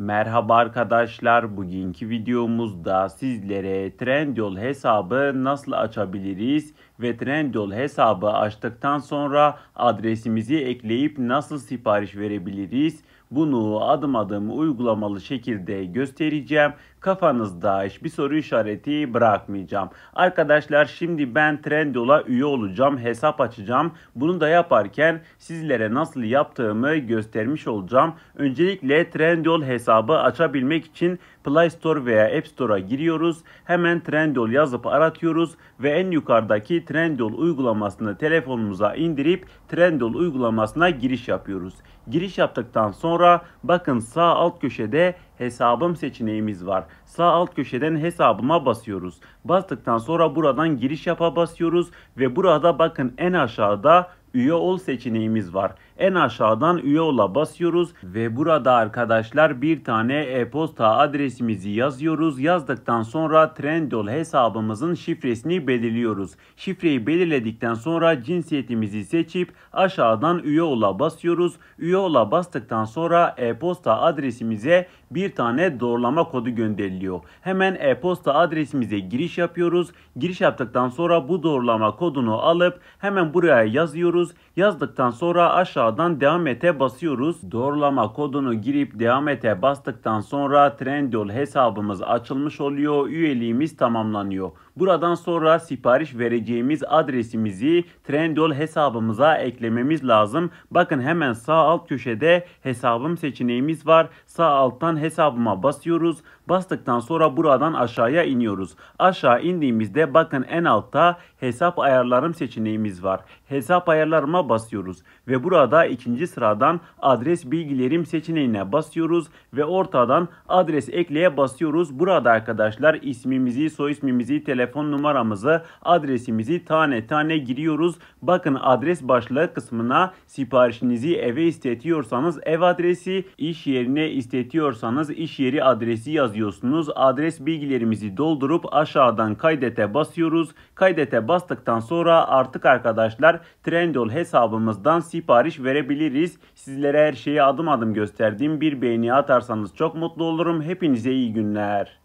Merhaba arkadaşlar. Bugünkü videomuzda sizlere Trendyol hesabı nasıl açabiliriz ve Trendyol hesabı açtıktan sonra adresimizi ekleyip nasıl sipariş verebiliriz? Bunu adım adım uygulamalı şekilde göstereceğim. Kafanızda hiçbir soru işareti bırakmayacağım. Arkadaşlar şimdi ben Trendyol'a üye olacağım, hesap açacağım. Bunu da yaparken sizlere nasıl yaptığımı göstermiş olacağım. Öncelikle Trendyol hesabı açabilmek için Play Store veya App Store'a giriyoruz. Hemen Trendyol yazıp aratıyoruz ve en yukarıdaki Trendyol uygulamasını telefonumuza indirip Trendyol uygulamasına giriş yapıyoruz. Giriş yaptıktan sonra bakın sağ alt köşede hesabım seçeneğimiz var. Sağ alt köşeden hesabıma basıyoruz. Bastıktan sonra buradan giriş yapa basıyoruz ve burada bakın en aşağıda üye ol seçeneğimiz var. En aşağıdan üye ola basıyoruz ve burada arkadaşlar bir tane e-posta adresimizi yazıyoruz. Yazdıktan sonra Trendyol hesabımızın şifresini belirliyoruz. Şifreyi belirledikten sonra cinsiyetimizi seçip aşağıdan üye ola basıyoruz. Üye ola bastıktan sonra e-posta adresimize bir tane doğrulama kodu gönderiliyor. Hemen e-posta adresimize giriş yapıyoruz. Giriş yaptıktan sonra bu doğrulama kodunu alıp hemen buraya yazıyoruz. Yazdıktan sonra aşağıdan devam ete basıyoruz. Doğrulama kodunu girip devam ete bastıktan sonra Trendyol hesabımız açılmış oluyor. Üyeliğimiz tamamlanıyor. Buradan sonra sipariş vereceğimiz adresimizi Trendyol hesabımıza eklememiz lazım. Bakın hemen sağ alt köşede hesabım seçeneğimiz var. Sağ alttan hesabıma basıyoruz. Bastıktan sonra buradan aşağıya iniyoruz. Aşağı indiğimizde bakın en altta hesap ayarlarım seçeneğimiz var. Hesap ayarlarıma basıyoruz ve burada ikinci sıradan adres bilgilerim seçeneğine basıyoruz ve ortadan adres ekleye basıyoruz. Burada arkadaşlar ismimizi, soy ismimizi, telefon numaramızı, adresimizi tane tane giriyoruz. Bakın adres başlığı kısmına siparişinizi eve istetiyorsanız ev adresi, iş yerine istetiyorsanız iş yeri adresi yazıyorsunuz. Adres bilgilerimizi doldurup aşağıdan kaydete basıyoruz. Kaydete bastıktan sonra artık arkadaşlar Trendyol hesabımızdan sipariş verebiliriz. Sizlere her şeyi adım adım gösterdiğim bir beğeni atarsanız çok mutlu olurum. Hepinize iyi günler.